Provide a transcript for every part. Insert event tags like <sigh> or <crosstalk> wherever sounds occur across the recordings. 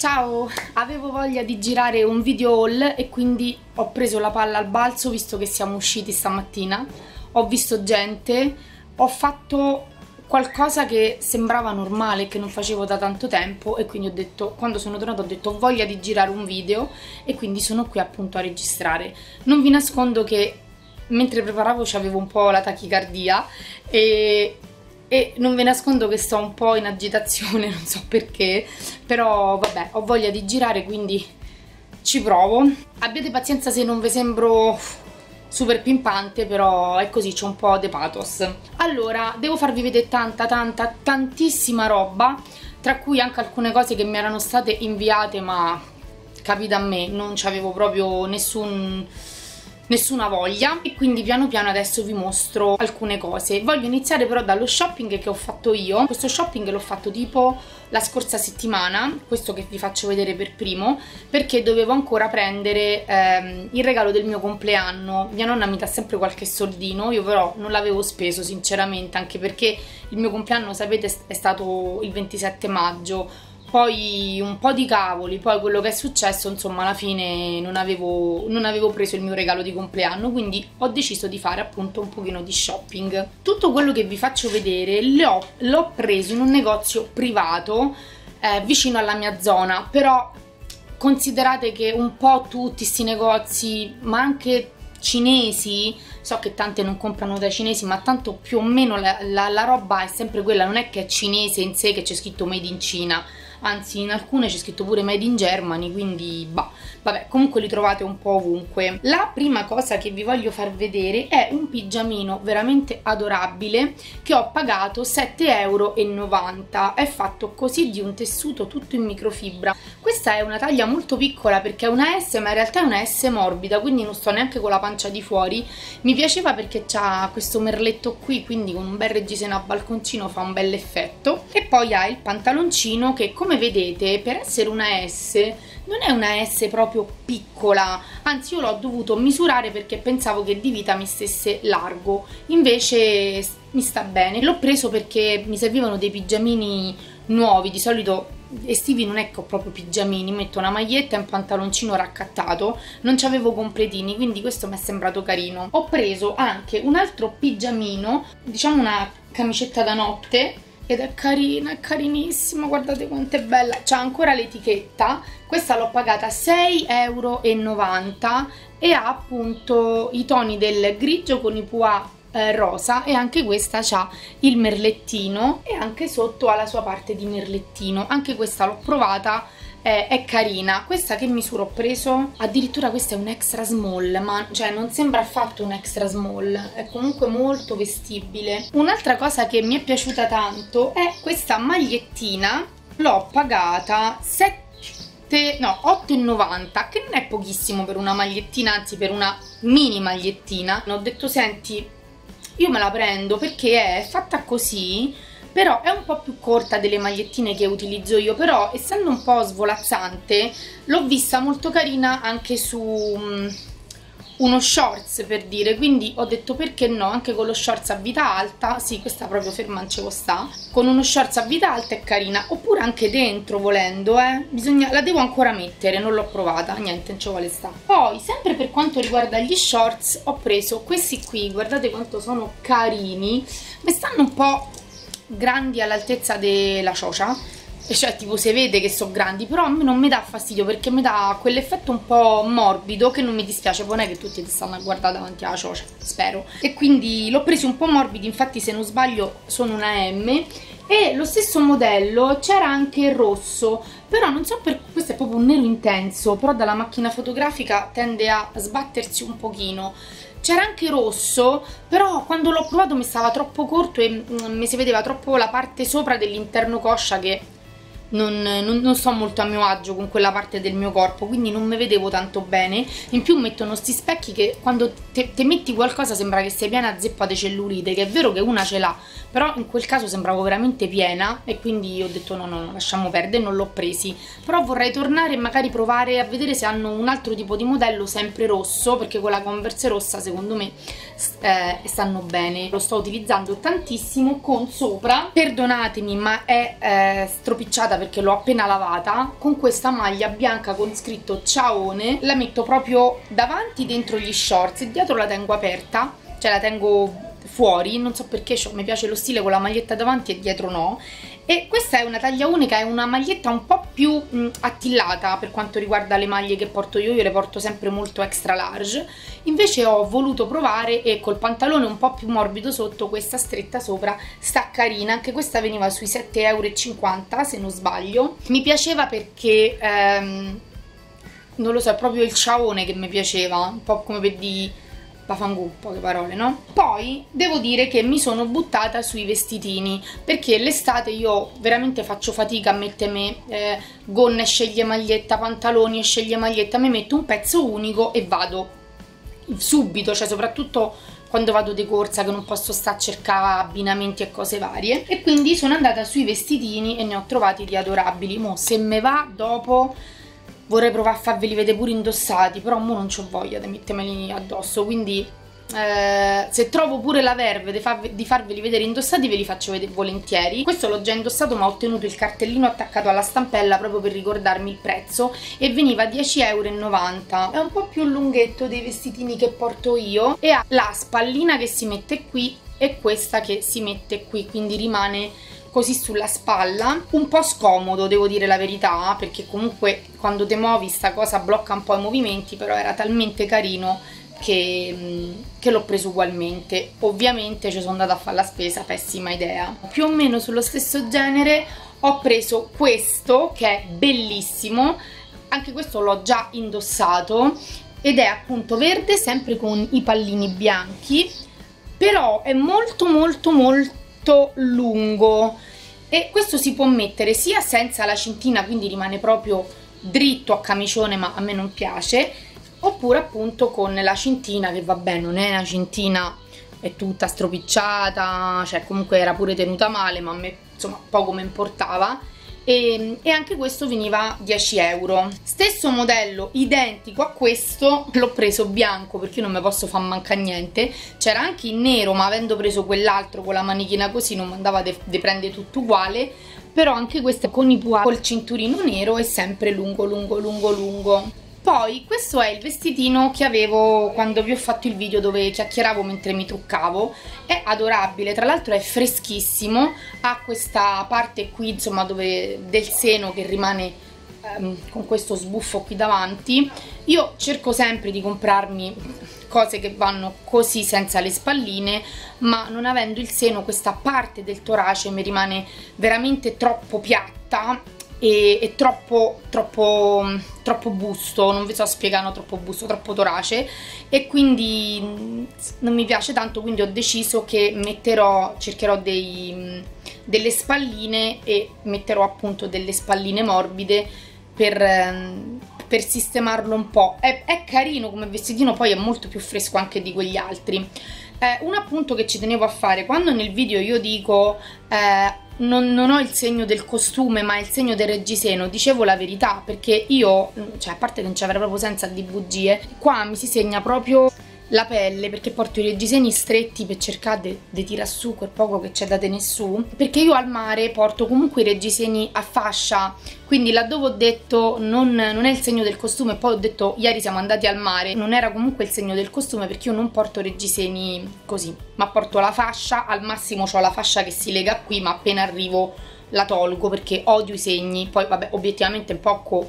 Ciao, avevo voglia di girare un video haul e quindi ho preso la palla al balzo visto che siamo usciti stamattina, ho visto gente, ho fatto qualcosa che sembrava normale, che non facevo da tanto tempo e quindi ho detto, quando sono tornata ho detto ho voglia di girare un video e quindi sono qui appunto a registrare. Non vi nascondo che mentre preparavo avevo un po' la tachicardia e e non vi nascondo che sto un po' in agitazione, <laughs> non so perché, però vabbè, ho voglia di girare quindi ci provo. Abbiate pazienza se non vi sembro super pimpante, però è così, c'è un po' de pathos. Allora, devo farvi vedere tanta, tanta, tantissima roba, tra cui anche alcune cose che mi erano state inviate, ma capite a me, non c'avevo proprio nessun nessuna voglia e quindi piano piano adesso vi mostro alcune cose. Voglio iniziare però dallo shopping che ho fatto io. Questo shopping l'ho fatto tipo la scorsa settimana, questo che vi faccio vedere per primo, perché dovevo ancora prendere ehm, il regalo del mio compleanno. Mia nonna mi dà sempre qualche soldino, io però non l'avevo speso sinceramente, anche perché il mio compleanno, sapete, è stato il 27 maggio poi un po' di cavoli, poi quello che è successo, insomma, alla fine non avevo, non avevo preso il mio regalo di compleanno, quindi ho deciso di fare appunto un pochino di shopping. Tutto quello che vi faccio vedere l'ho preso in un negozio privato eh, vicino alla mia zona, però considerate che un po' tutti questi negozi, ma anche cinesi, so che tante non comprano dai cinesi, ma tanto più o meno la, la, la roba è sempre quella, non è che è cinese in sé che c'è scritto made in Cina anzi in alcune c'è scritto pure made in Germany quindi bah. Vabbè comunque li trovate un po' ovunque. La prima cosa che vi voglio far vedere è un pigiamino veramente adorabile che ho pagato 7,90 euro è fatto così di un tessuto tutto in microfibra. Questa è una taglia molto piccola perché è una S ma in realtà è una S morbida quindi non sto neanche con la pancia di fuori. Mi piaceva perché c'ha questo merletto qui quindi con un bel reggiseno a balconcino fa un bel effetto. E poi ha il pantaloncino che come come vedete per essere una S non è una S proprio piccola. Anzi io l'ho dovuto misurare perché pensavo che di vita mi stesse largo. Invece mi sta bene. L'ho preso perché mi servivano dei pigiamini nuovi. Di solito estivi non è che ho proprio pigiamini, metto una maglietta e un pantaloncino raccattato, non c'avevo completini, quindi questo mi è sembrato carino. Ho preso anche un altro pigiamino, diciamo una camicetta da notte, ed è carina, è carinissima, guardate quanto è bella, c'ha ancora l'etichetta, questa l'ho pagata 6,90 euro e ha appunto i toni del grigio con i pois eh, rosa e anche questa ha il merlettino e anche sotto ha la sua parte di merlettino, anche questa l'ho provata è, è, carina. Questa che misura ho preso addirittura questa è un extra small ma cioè non sembra affatto un extra small. È comunque molto vestibile. Un'altra cosa che mi è piaciuta tanto è questa magliettina. L'ho pagata 7 no 8,90 che non è pochissimo per una magliettina anzi per una mini magliettina. Ho detto senti io me la prendo perché è fatta così però è un po' più corta delle magliettine che utilizzo io però essendo un po' svolazzante l'ho vista molto carina anche su um, uno shorts per dire. Quindi ho detto perché no? Anche con lo shorts a vita alta. Sì questa proprio fermancevo sta. Con uno shorts a vita alta è carina. Oppure anche dentro volendo eh. Bisogna, la devo ancora mettere non l'ho provata. Niente non ci vuole sta. Poi sempre per quanto riguarda gli shorts ho preso questi qui. Guardate quanto sono carini. Mi stanno un po' grandi all'altezza della ciocia. Cioè tipo si vede che sono grandi però a me non mi dà fastidio perché mi dà quell'effetto un po' morbido che non mi dispiace. Poi non è che tutti ti stanno a guardare davanti alla ciocia spero. E quindi l'ho presi un po' morbidi infatti se non sbaglio sono una M. E lo stesso modello c'era anche il rosso però non so per questo è proprio un nero intenso però dalla macchina fotografica tende a sbattersi un pochino c'era anche rosso però quando l'ho provato mi stava troppo corto e mm, mi si vedeva troppo la parte sopra dell'interno coscia che non, non, non, sto molto a mio agio con quella parte del mio corpo quindi non mi vedevo tanto bene. In più mettono sti specchi che quando te, te metti qualcosa sembra che sei piena zeppa di cellulite che è vero che una ce l'ha però in quel caso sembravo veramente piena e quindi ho detto no no no lasciamo perdere non l'ho presi. Però vorrei tornare e magari provare a vedere se hanno un altro tipo di modello sempre rosso perché quella converse rossa secondo me eh, stanno bene. Lo sto utilizzando tantissimo con sopra. Perdonatemi ma è eh, stropicciata perché l'ho appena lavata. Con questa maglia bianca con scritto ciaone la metto proprio davanti dentro gli shorts. E dietro la tengo aperta cioè la tengo fuori, non so perché mi piace lo stile con la maglietta davanti e dietro no e questa è una taglia unica, è una maglietta un po' più mh, attillata per quanto riguarda le maglie che porto io, io le porto sempre molto extra large. Invece ho voluto provare e col pantalone un po' più morbido sotto questa stretta sopra sta carina, anche questa veniva sui 7,50 euro se non sbaglio. Mi piaceva perché ehm, non lo so, è proprio il ciaone che mi piaceva un po' come per dire Bafangù, poche parole, no? Poi devo dire che mi sono buttata sui vestitini perché l'estate io veramente faccio fatica a mettermi eh, gonne, sceglie maglietta, pantaloni e sceglie maglietta, mi metto un pezzo unico e vado. Subito, cioè soprattutto quando vado di corsa che non posso stare a cercare abbinamenti e cose varie. E quindi sono andata sui vestitini e ne ho trovati di adorabili. Mo se me va dopo vorrei provare a farveli vedere pure indossati però mo non ho voglia di mettermeli addosso quindi eh, se trovo pure la verve di, farve, di, farveli vedere indossati ve li faccio vedere volentieri. Questo l'ho già indossato ma ho ottenuto il cartellino attaccato alla stampella proprio per ricordarmi il prezzo e veniva 10,90 euro è un po' più lunghetto dei vestitini che porto io e ha la spallina che si mette qui e questa che si mette qui quindi rimane così sulla spalla. Un po' scomodo devo dire la verità perché comunque quando te muovi sta cosa blocca un po' i movimenti però era talmente carino che, mm, che l'ho preso ugualmente. Ovviamente ci sono andata a fare la spesa pessima idea. Più o meno sullo stesso genere ho preso questo che è bellissimo. Anche questo l'ho già indossato. Ed è appunto verde sempre con i pallini bianchi però è molto molto molto lungo. E questo si può mettere sia senza la cintina quindi rimane proprio dritto a camicione ma a me non piace oppure appunto con la cintina che vabbè non è una cintina è tutta stropicciata cioè comunque era pure tenuta male ma a me insomma poco mi importava e, e, anche questo veniva 10 euro. Stesso modello identico a questo l'ho preso bianco perché non mi posso far mancare niente. C'era anche in nero ma avendo preso quell'altro con la manichina così non mandava di prendere tutto uguale. Però anche questo con i pua col cinturino nero è sempre lungo lungo lungo lungo poi questo è il vestitino che avevo quando vi ho fatto il video dove chiacchieravo mentre mi truccavo, è adorabile, tra l'altro è freschissimo, ha questa parte qui insomma dove, del seno che rimane ehm, con questo sbuffo qui davanti, io cerco sempre di comprarmi cose che vanno così senza le spalline ma non avendo il seno questa parte del torace mi rimane veramente troppo piatta e, e troppo, troppo, troppo busto, non vi so spiegare, troppo busto, troppo torace e quindi mm, non mi piace tanto, quindi ho deciso che metterò, cercherò dei, mm, delle spalline e metterò appunto delle spalline morbide per, mm, per sistemarlo un po'. È, è, carino come vestitino, poi è molto più fresco anche di quegli altri. Eh, un appunto che ci tenevo a fare, quando nel video io dico... Eh, non, non, ho il segno del costume ma il segno del reggiseno. Dicevo la verità perché io cioè a parte che non ci proprio senza di bugie qua mi si segna proprio la pelle perché porto i reggiseni stretti per cercare di tirare su quel poco che c'è da tenere su. Perché io al mare porto comunque i reggiseni a fascia quindi laddove ho detto non, non, è il segno del costume poi ho detto ieri siamo andati al mare non era comunque il segno del costume perché io non porto reggiseni così ma porto la fascia al massimo ho la fascia che si lega qui ma appena arrivo la tolgo perché odio i segni. Poi vabbè obiettivamente un poco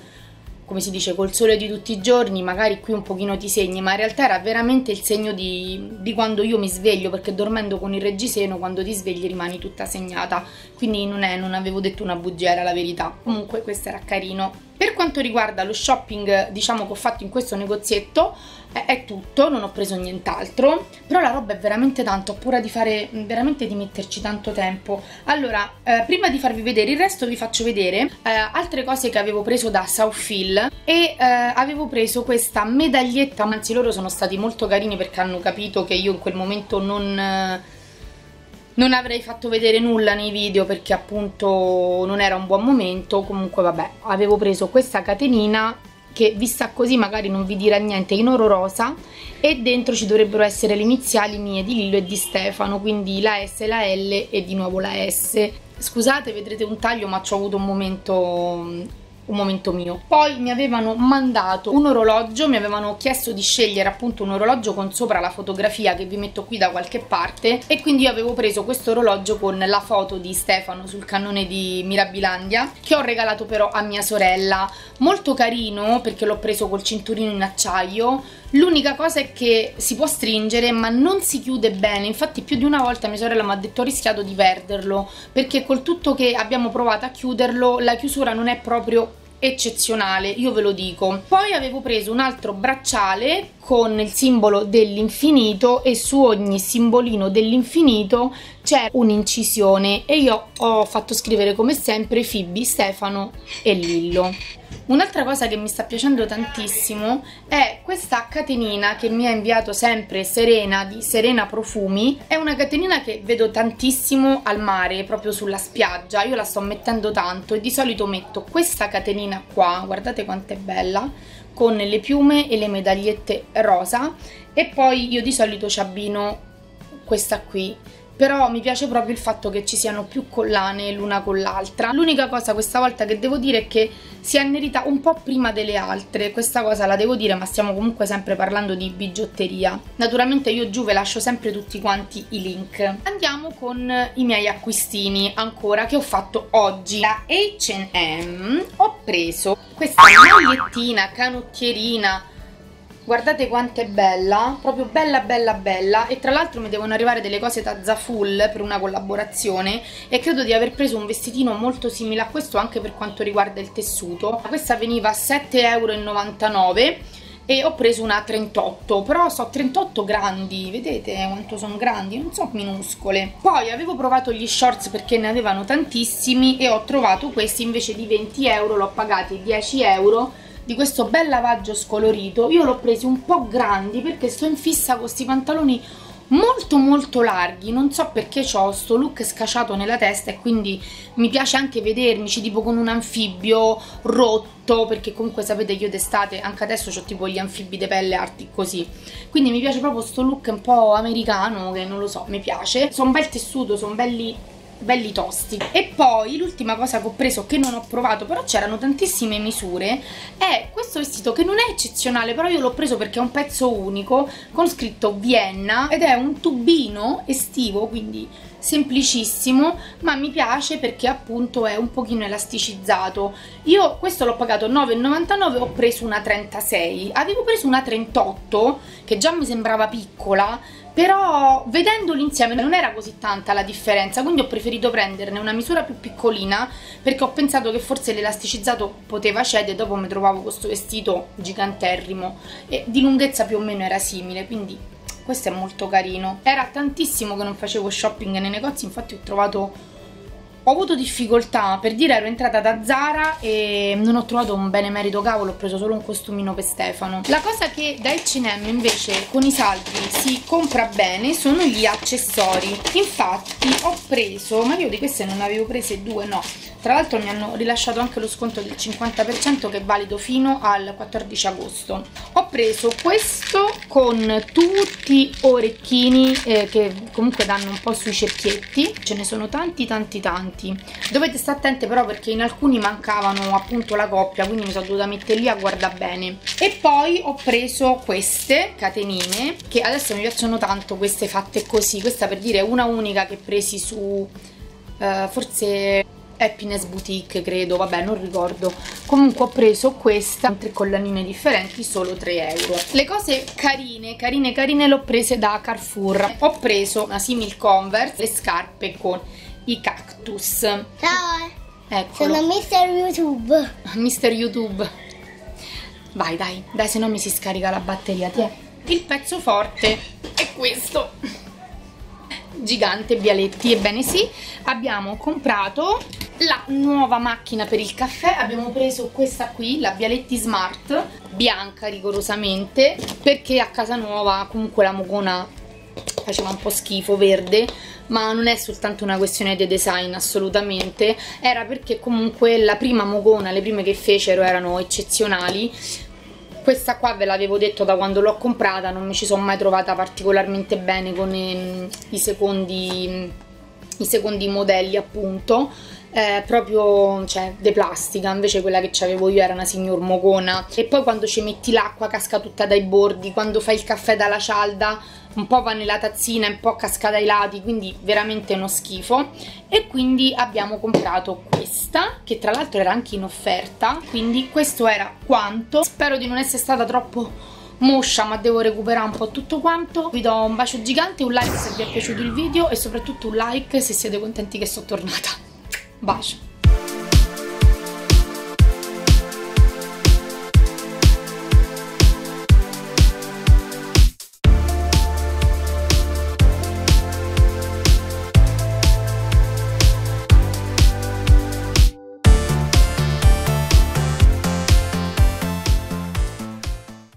come si dice, col sole di tutti i giorni, magari qui un pochino ti segni, ma in realtà era veramente il segno di, di quando io mi sveglio, perché dormendo con il reggiseno, quando ti svegli rimani tutta segnata, quindi non, è, non avevo detto una bugia, era la verità. Comunque questo era carino. Per quanto riguarda lo shopping, diciamo che ho fatto in questo negozietto, è tutto, non ho preso nient'altro, però la roba è veramente tanto, ho paura di fare, veramente di metterci tanto tempo. Allora, eh, prima di farvi vedere il resto vi faccio vedere eh, altre cose che avevo preso da Southfield e eh, avevo preso questa medaglietta, anzi loro sono stati molto carini perché hanno capito che io in quel momento non non avrei fatto vedere nulla nei video perché appunto non era un buon momento. Comunque vabbè avevo preso questa catenina che vista così magari non vi dirà niente in oro rosa e dentro ci dovrebbero essere le iniziali mie di Lillo e di Stefano quindi la S, la L e di nuovo la S. Scusate vedrete un taglio ma ci ho avuto un momento un momento mio. Poi mi avevano mandato un orologio, mi avevano chiesto di scegliere appunto un orologio con sopra la fotografia che vi metto qui da qualche parte e quindi io avevo preso questo orologio con la foto di Stefano sul cannone di Mirabilandia che ho regalato però a mia sorella. Molto carino perché l'ho preso col cinturino in acciaio. L'unica cosa è che si può stringere ma non si chiude bene, infatti più di una volta mia sorella mi ha detto ho rischiato di perderlo perché col tutto che abbiamo provato a chiuderlo la chiusura non è proprio eccezionale, io ve lo dico. Poi avevo preso un altro bracciale con il simbolo dell'infinito e su ogni simbolino dell'infinito c'è un'incisione e io ho fatto scrivere come sempre Fibi, Stefano e Lillo. Un'altra cosa che mi sta piacendo tantissimo è questa catenina che mi ha inviato sempre Serena di Serena Profumi. È una catenina che vedo tantissimo al mare, proprio sulla spiaggia. Io la sto mettendo tanto e di solito metto questa catenina qua, guardate quanto è bella, con le piume e le medagliette rosa e poi io di solito ci abbino questa qui però mi piace proprio il fatto che ci siano più collane l'una con l'altra. L'unica cosa questa volta che devo dire è che si è annerita un po' prima delle altre, questa cosa la devo dire ma stiamo comunque sempre parlando di bigiotteria. Naturalmente io giù ve lascio sempre tutti quanti i link. Andiamo con i miei acquistini ancora che ho fatto oggi. Da H&M ho preso questa magliettina canottierina guardate quanto è bella proprio bella bella bella. E tra l'altro mi devono arrivare delle cose da Zaful per una collaborazione e credo di aver preso un vestitino molto simile a questo anche per quanto riguarda il tessuto. Questa veniva a 7,99€ e ho preso una 38 però so 38 grandi vedete quanto sono grandi? Non so minuscole. Poi avevo provato gli shorts perché ne avevano tantissimi e ho trovato questi invece di 20 euro l'ho pagati 10 euro di questo bel lavaggio scolorito io l'ho presi un po' grandi perché sto in fissa con questi pantaloni molto molto larghi. Non so perché ho sto look scacciato nella testa e quindi mi piace anche vedermici tipo con un anfibio rotto perché comunque sapete io d'estate anche adesso ho tipo gli anfibi di pelle arti così. Quindi mi piace proprio sto look un po' americano che non lo so mi piace. Sono bel tessuto sono belli belli tosti. E poi l'ultima cosa che ho preso che non ho provato però c'erano tantissime misure è questo vestito che non è eccezionale però io l'ho preso perché è un pezzo unico con scritto Vienna ed è un tubino estivo quindi semplicissimo ma mi piace perché appunto è un pochino elasticizzato. Io questo l'ho pagato 9,99 ho preso una 36 avevo preso una 38 che già mi sembrava piccola però vedendoli insieme non era così tanta la differenza quindi ho preferito prenderne una misura più piccolina perché ho pensato che forse l'elasticizzato poteva cedere dopo mi trovavo questo vestito giganterrimo e di lunghezza più o meno era simile quindi questo è molto carino. Era tantissimo che non facevo shopping nei negozi infatti ho trovato ho avuto difficoltà, per dire ero entrata da Zara e non ho trovato un benemerito cavolo, ho preso solo un costumino per Stefano. La cosa che da H&M invece con i saldi si compra bene sono gli accessori. Infatti ho preso, ma io di queste non ne avevo prese due, no, tra l'altro mi hanno rilasciato anche lo sconto del 50% che è valido fino al 14 agosto. Ho preso questo con tutti orecchini eh, che comunque danno un po' sui cerchietti, ce ne sono tanti tanti tanti. Dovete stare attente però perché in alcuni mancavano appunto la coppia, quindi mi sono dovuta mettere lì a guardare bene. E poi ho preso queste catenine, che adesso mi piacciono tanto queste fatte così, questa per dire una unica che presi su... Uh, forse Happiness Boutique credo, vabbè non ricordo. Comunque ho preso questa con tre collanine differenti solo 3 euro. Le cose carine, carine, carine le ho prese da Carrefour. Ho preso una simil converse le scarpe con i cactus. Ciao. Eccolo. sono Mister YouTube. <laughs> Mister YouTube. Vai dai, dai se no mi si scarica la batteria ti è. il pezzo forte è questo. Gigante Bialetti ebbene sì. Abbiamo comprato la nuova macchina per il caffè. Abbiamo preso questa qui la Bialetti Smart bianca rigorosamente perché a casa nuova comunque la mogona faceva un po' schifo verde ma non è soltanto una questione di design assolutamente. Era perché comunque la prima mogona le prime che fecero erano eccezionali. Questa qua ve l'avevo detto da quando l'ho comprata non mi ci sono mai trovata particolarmente bene con i, i secondi i secondi modelli appunto eh, proprio cioè de plastica invece quella che avevo io era una signor mocona. E poi quando ci metti l'acqua casca tutta dai bordi quando fai il caffè dalla cialda un po' va nella tazzina un po' casca dai lati quindi veramente uno schifo. E quindi abbiamo comprato questa che tra l'altro era anche in offerta. Quindi questo era quanto? Spero di non essere stata troppo moscia ma devo recuperare un po' tutto quanto. Vi do un bacio gigante un like se vi è piaciuto il video e soprattutto un like se siete contenti che sono tornata bacio